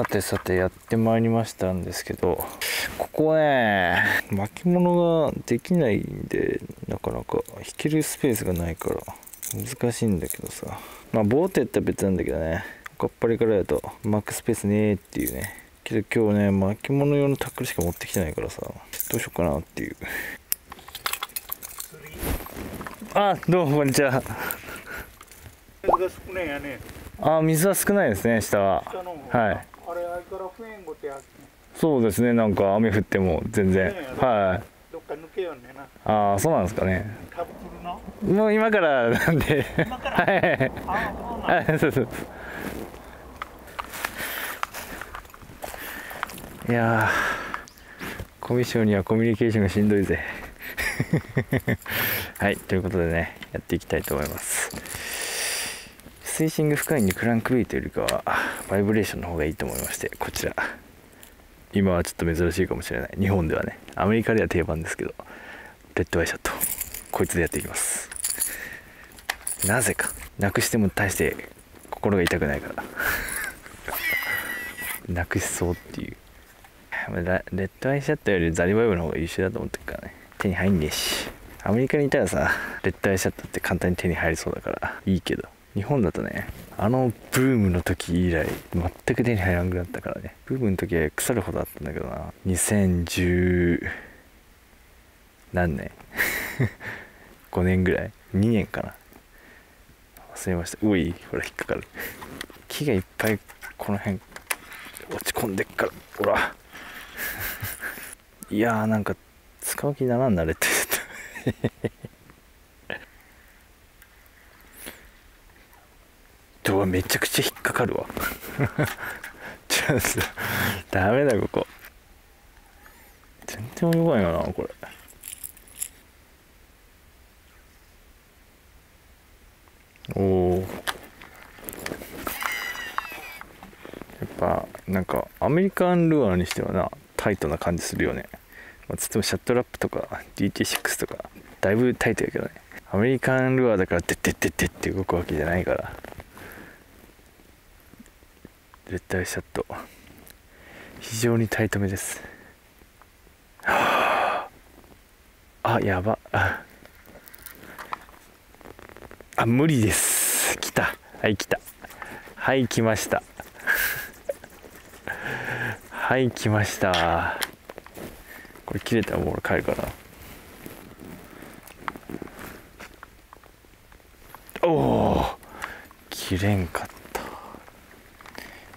さてさてやってまいりましたんですけどここね巻物ができないんでなかなか引けるスペースがないから難しいんだけどさ。まあボートやったら別なんだけどねかっぱりからだと巻くスペースねえっていうね。けど今日ね巻物用のタックルしか持ってきてないからさどうしようかなっていう。あどうもこんにちは。水が少ないやね。あ水は少ないですね下は。はいあれ相変わらず増えんごてやっそうですね。なんか雨降っても全然。はい。どっか抜けよんね。んな。ああそうなんですかね。の？もう今から なんで。今から？はい。あそうなんあそうそういやーコミッションにはコミュニケーションがしんどいぜ。はいということでねやっていきたいと思います。水深が深いんでクランクベイトよりかはバイブレーションの方がいいと思いましてこちら。今はちょっと珍しいかもしれない。日本ではね。アメリカでは定番ですけどレッドアイシャットこいつでやっていきます。なぜか。なくしても大して心が痛くないから。なくしそうっていう。レッドアイシャットよりザリバイブの方が優秀だと思ってるからね。手に入んねえし。アメリカにいたらさレッドアイシャットって簡単に手に入りそうだからいいけど。日本だとねあのブームの時以来全く手に入らんくなったからね。ブームの時は腐るほどあったんだけどな。2010何年。5年ぐらい。2年かな。忘れました。ういほら引っかかる。木がいっぱいこの辺落ち込んでっからほら。いやーなんか使う気ならんなれってどうめちゃくちゃ引っかかるわ。ちょっとダメだここ。全然泳がないよなこれ。おおやっぱなんかアメリカンルアーにしてはなタイトな感じするよね、まあ、つってもシャットラップとか DT6 とかだいぶタイトやけどね。アメリカンルアーだからデッデッデッデッって動くわけじゃないから。絶対シャット。非常にタイトめです。あやば。ああ無理です。来た。はい来た。はい来ました。はい来ました。これ切れたらもう俺帰るから。おお切れんかった。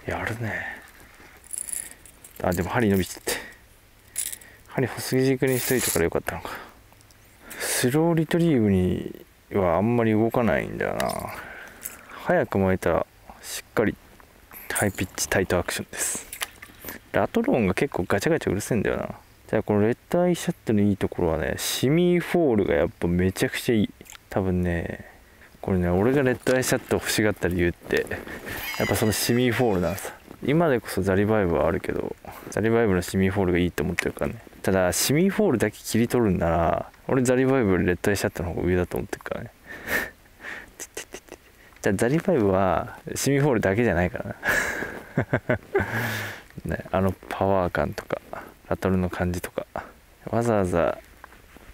やるね。あでも針伸びちゃって。針細軸にしといたからよかったのか。スローリトリーブにはあんまり動かないんだよな。早く巻いたらしっかりハイピッチタイトアクションです。ラトル音が結構ガチャガチャうるせえんだよな。じゃあこのレッドアイシャッドのいいところはねシミーフォールがやっぱめちゃくちゃいい。多分ねこれね俺がレッドアイシャッドを欲しがった理由ってやっぱそのシミーフォールなんです。今でこそザリバイブはあるけどザリバイブのシミーフォールがいいと思ってるからね。ただシミーフォールだけ切り取るんなら俺ザリバイブよりレッドアイシャッドの方が上だと思ってるからね。じゃあザリバイブはシミーフォールだけじゃないからな。ねあのパワー感とかラトルの感じとかわざわざ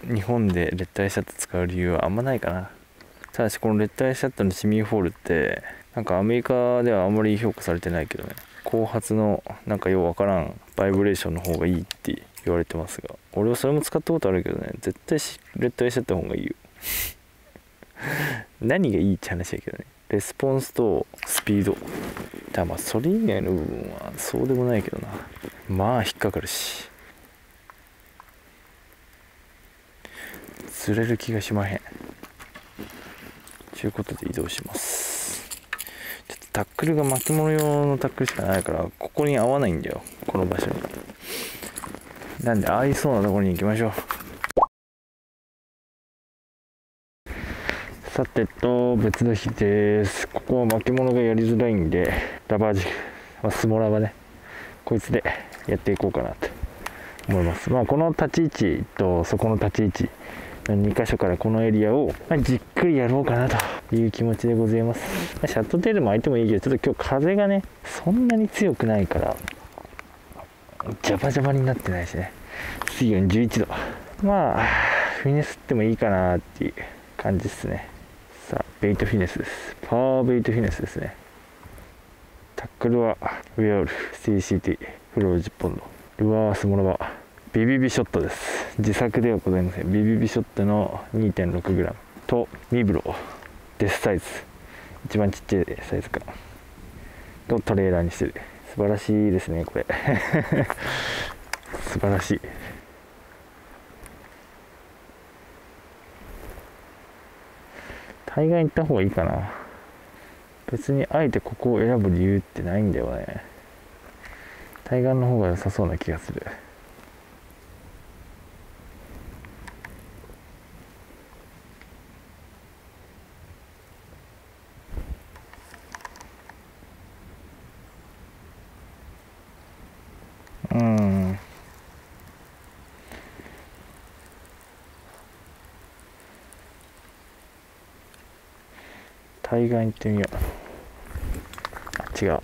日本でレッドアイシャッド使う理由はあんまないかなただしこのレッドアイシャッドのシミーフォールってなんかアメリカではあんまり評価されてないけどね。後発のなんかようわからんバイブレーションの方がいいって言われてますが。俺はそれも使ったことあるけどね。絶対しレッドアイシャッドの方がいいよ。何がいいって話やけどね。レスポンスとスピード。だまあそれ以外の部分はそうでもないけどな。まあ引っかかるし。釣れる気がしまへん。ということで移動します。ちょっとタックルが巻物用のタックルしかないからここに合わないんだよ。この場所に。なんで合いそうなところに行きましょう。さてと別の日です。ここは巻物がやりづらいんでラバージグ、まあ、スモラバね。こいつでやっていこうかなと思います。まあこの立ち位置とそこの立ち位置2箇所からこのエリアをまじっくりやろうかなという気持ちでございます、まシャッドテールも相手もいいけどちょっと今日風がねそんなに強くないからジャバジャバになってないしね。水温11度。まあフィネスってもいいかなっていう感じですね。さあベイトフィネスです。パワーベイトフィネスですね。タックルはウェアオル CCT フロー10ポンド。ルアースモラバビビビショットです。自作ではございません。ビビビショットの 2.6g とミブロデスサイズ。一番ちっちゃいサイズか。とトレーラーにしてる。素晴らしいですねこれ。素晴らしい。大概行った方がいいかな。別にあえてここを選ぶ理由ってないんだよね。対岸の方が良さそうな気がする。うん。対岸行ってみよう。あ違う。よ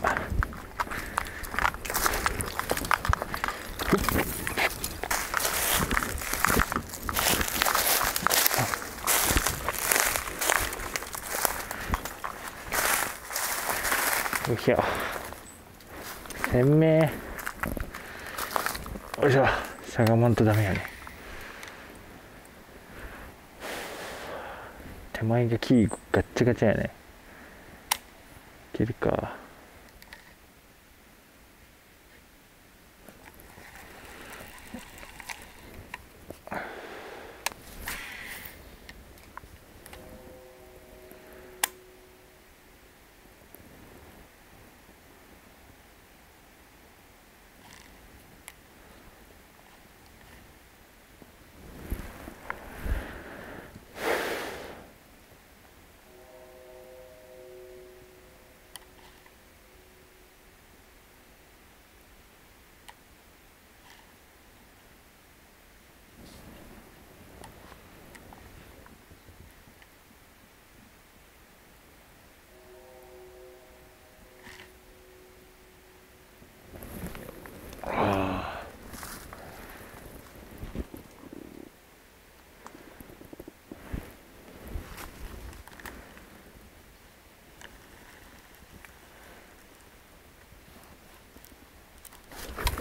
いしょ。鮮明。よいしょしゃがまんとダメやね。手前がキーガッチャガチャやね。いけるか。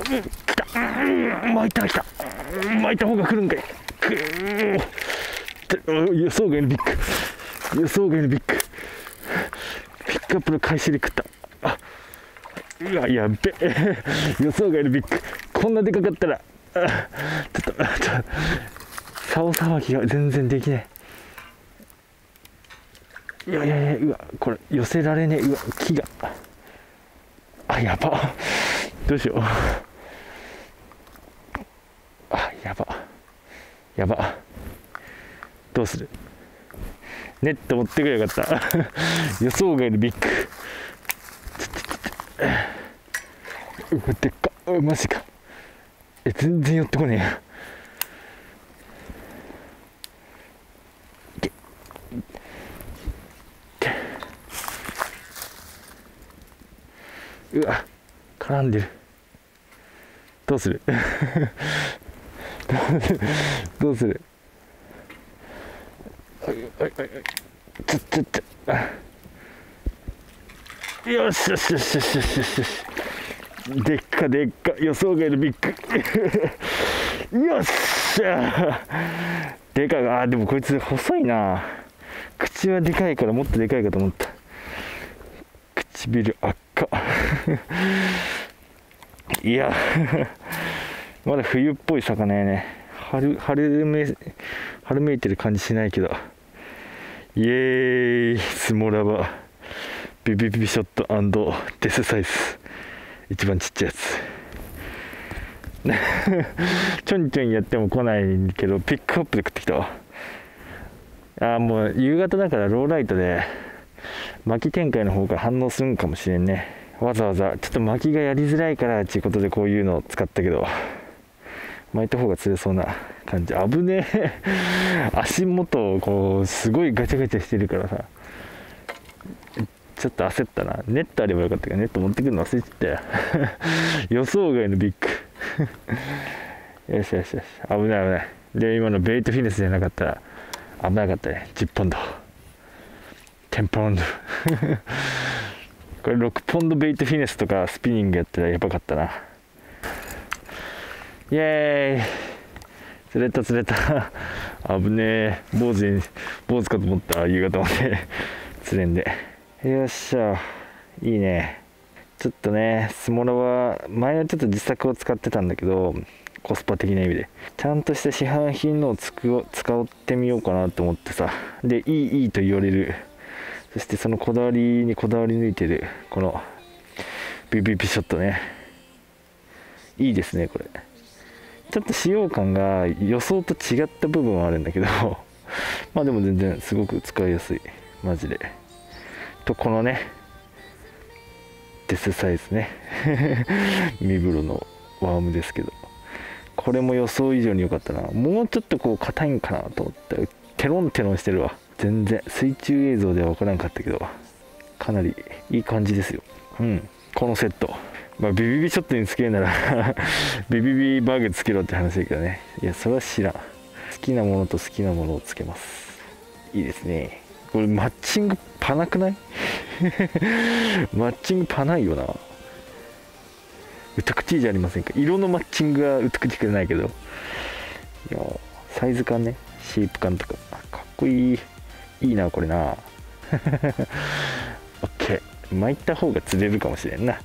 巻いたら来た巻いた方が来るんかい。くーっ予想外のビッグ。予想外のビッグ。ピックアップの開始で食った。あうわやべ。予想外のビッグ。こんなでかかったらちょっとちょっと竿さばきが全然できない。いやいやいやうわこれ寄せられねえ。うわ木が。あやば。どうしよう。やば。やば。どうする？ネット持ってくれよかった。予想外のビッグ。うわでっか。うマジか。え全然寄ってこねえ。うわ絡んでる。どうする？どうする？よしよしよしよしよしよしでっかでっか予想外のビッグ。よっしゃ。でかいあでもこいつ細いな。口はでかいからもっとでかいかと思った。唇赤いや。まだ冬っぽい魚やね。春春め春めいてる感じしないけど。イエーイ。スモラバ。ビビビビショットデスサイズ。一番ちっちゃいやつ。ちょんちょんやっても来ないけどピックアップで食ってきたわ。あーもう夕方だからローライトで巻き展開の方が反応するんかもしれんね。わざわざちょっと巻きがやりづらいからっていうことでこういうのを使ったけど。巻いた方が釣れそうな感じ。危ねえ。足元こうすごいガチャガチャしてるからさ。ちょっと焦ったな。ネットあればよかったけどネット持ってくるの忘れてたよ。予想外のビッグ。よしよしよし。危ない危ない。で今のベイトフィネスじゃなかったら危なかったね。10ポンド。10ポンド。これ6ポンドベイトフィネスとかスピニングやったらやばかったな。イエーイ釣れた釣れた。危ねえ。坊主に坊主かと思った。夕方まで。釣れんで。よっしゃ。いいね。ちょっとねスモラは前はちょっと自作を使ってたんだけどコスパ的な意味で。ちゃんとした市販品のをつく使ってみようかなと思ってさ。でいいいいと言われる。そしてそのこだわりにこだわり抜いてる。このビビビショットね。いいですねこれ。ちょっと使用感が予想と違った部分はあるんだけど まあでも全然すごく使いやすい。マジで。とこのねデスサイズね。ミブロのワームですけど。これも予想以上に良かったな。もうちょっとこう硬いんかなと思ったらテロンテロンしてるわ。全然。水中映像では分からんかったけど。かなりいい感じですよ。うん。このセット。まあビビビショットにつけるなら ビビビバーグつけろって話だけどね。いやそれは知らん。好きなものと好きなものをつけます。いいですね。これマッチングパなくない？マッチングパないよな。美しいじゃありませんか？色のマッチングが美しくないけど。いやサイズ感ね。シェイプ感とか。かっこいい。いいなこれな。オッケー。巻いた方が釣れるかもしれんな。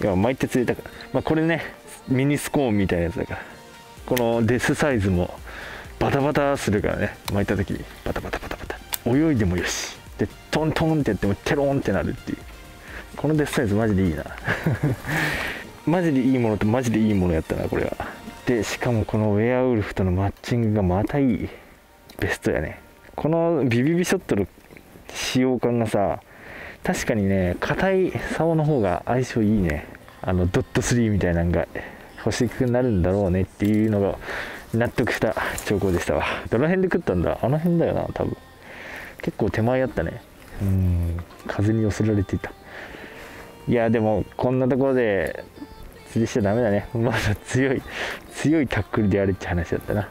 いや巻いて釣れたからまあこれねミニスコーンみたいなやつだから。このデスサイズもバタバタするからね。巻いた時にバタバタバタバタ。泳いでもよし。でトントンってやってもテロンってなるっていう。このデスサイズマジでいいな。マジでいいものとマジでいいものやったなこれは。でしかもこのウェアウルフとのマッチングがまたいい。ベストやね。このビビビショットの使用感がさ確かにね硬い竿の方が相性いいね。あのドット3みたいなのが欲しくなるんだろうねっていうのが納得した兆候でしたわ。どの辺で食ったんだ？あの辺だよな多分。結構手前やったね。うん風に寄せられていた。いやでもこんなところで釣りしちゃダメだね。まだ強い強いタックルでやるって話だったな。